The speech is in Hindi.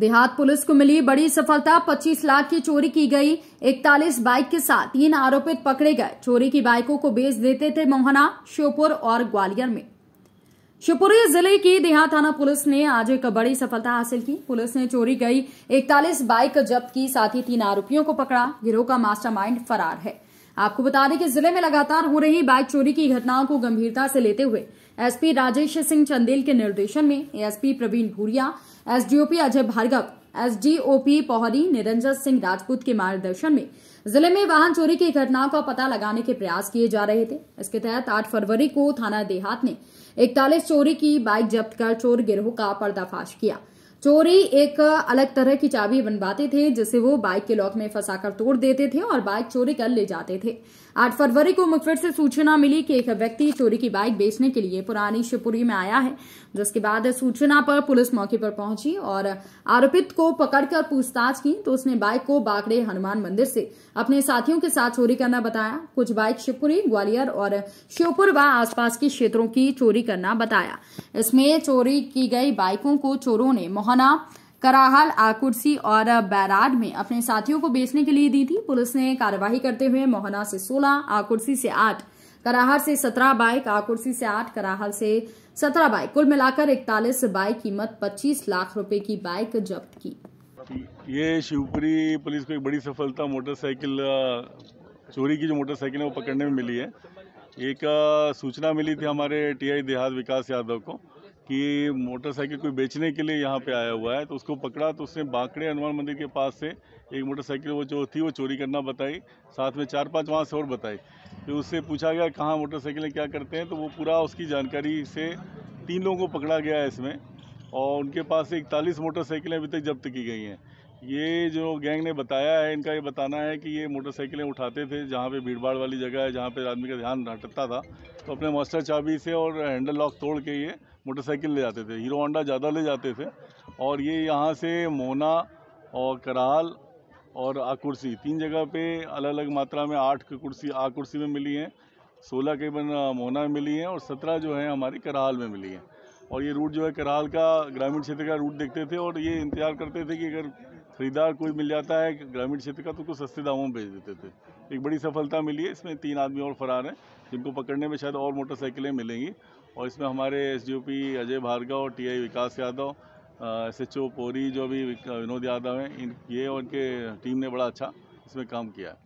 देहात पुलिस को मिली बड़ी सफलता। 25 लाख की चोरी की गई। इकतालीस बाइक के साथ तीन आरोपित पकड़े गए। चोरी की बाइकों को बेच देते थे मोहना, श्योपुर और ग्वालियर में। शिवपुरी ज़िले की देहात थाना पुलिस ने आज एक बड़ी सफलता हासिल की। पुलिस ने चोरी गई। इकतालीस बाइक जब्त की, साथ ही तीन आरोपियों को पकड़ा। गिरोह का मास्टरमाइंड फरार है। आपको बता दें कि ज़िले में लगातार हो रही बाइक चोरी की घटनाओं को गंभीरता से लेते हुए एसपी राजेश सिंह चंदेल के निर्देशन में SP Praveen Bhuria, SDOP Ajay Bhargav, SDOP Pohri Niranjan Singh Rajput के मार्गदर्शन में ज़िले में वाहन चोरी की घटनाओं का पता लगाने के प्रयास किए जा रहे थे। इसके तहत 8 फरवरी को थाना देहात ने इकतालीस चोरी की बाइक जब्त कर चोर गिरोह का पर्दाफाश किया। चोरी एक अलग तरह की चाबी बनवाते थे, जिसे वो बाइक के लॉक में फंसाकर तोड़ देते थे और बाइक चोरी कर ले जाते थे। 8 फरवरी को मुखबिर से सूचना मिली कि एक व्यक्ति चोरी की बाइक बेचने के लिए पुरानी शिवपुरी में आया है, जिसके बाद सूचना पर पुलिस मौके पर पहुँची और आरोपित को पकड़कर पूछताछ की तो उसने बाइक को बागड़े हनुमान मंदिर से अपने साथियों के साथ चोरी करना बताया। कुछ बाइक शिवपुरी, ग्वालियर और श्योपुर व आसपास के क्षेत्रों की चोरी करना बताया। इसमें चोरी की गई बाइकों को चोरों ने मोहना कराहल आकुर्सी और बैराड में अपने साथियों को बेचने के लिए दी थी। पुलिस ने कार्यवाही करते हुए मोहना से 16, आकुर्सी से 8, कराहल से 17 बाइक आकुर्सी से 8, कराहल से 17 बाइक। कुल मिलाकर 41 बाइक कीमत 25 लाख रुपए की बाइक जब्त की। ये शिवपुरी पुलिस को एक बड़ी सफलता मोटरसाइकिल चोरी की जो मोटरसाइकिल है वो पकड़ने में मिली है। एक सूचना मिली थी हमारे टीआई देहात विकास यादव को। कि मोटरसाइकिल कोई बेचने के लिए यहाँ पे आया हुआ है तो उसको पकड़ा तो उसने बांकड़े हनुमान मंदिर के पास से एक मोटरसाइकिल वो जो थी वो चोरी करना बताई, साथ में चार पाँच वहाँ से और बताई। फिर तो उससे पूछा गया कहाँ मोटरसाइकिलें क्या करते हैं तो वो पूरा उसकी जानकारी से तीन लोगों को पकड़ा गया है इसमें, और उनके पास से इकतालीस मोटरसाइकिलें अभी तक जब्त की गई हैं। ये जो गैंग ने बताया है, इनका ये बताना है कि ये मोटरसाइकिलें उठाते थे जहाँ पे भीड़ भाड़ वाली जगह है, जहाँ पे आदमी का ध्यान हटता था तो अपने मास्टर चाबी से और हैंडल लॉक तोड़ के ये मोटरसाइकिल ले जाते थे, हीरो होंडा ज़्यादा ले जाते थे। और ये यहाँ से मोना और कराल और आकुर्सी तीन जगह पे अलग अलग मात्रा में आठ कुर्सी, आ कुर्सी में मिली हैं। सोलह करीबन मोना में मिली हैं और सत्रह जो है हमारी कराल में मिली हैं। और ये रूट जो है कराल का, ग्रामीण क्षेत्र का रूट देखते थे और ये इंतज़ार करते थे कि अगर खरीदार कोई मिल जाता है ग्रामीण क्षेत्र का तो उसको सस्ते दामों में बेच देते थे। एक बड़ी सफलता मिली है, इसमें तीन आदमी और फरार हैं, जिनको पकड़ने में शायद और मोटरसाइकिलें मिलेंगी। और इसमें हमारे एस अजय भार्गव और T Vikas Yadav S H O Pohri जो भी विनोद यादव हैं, इन, ये और इनके टीम ने बड़ा अच्छा इसमें काम किया है।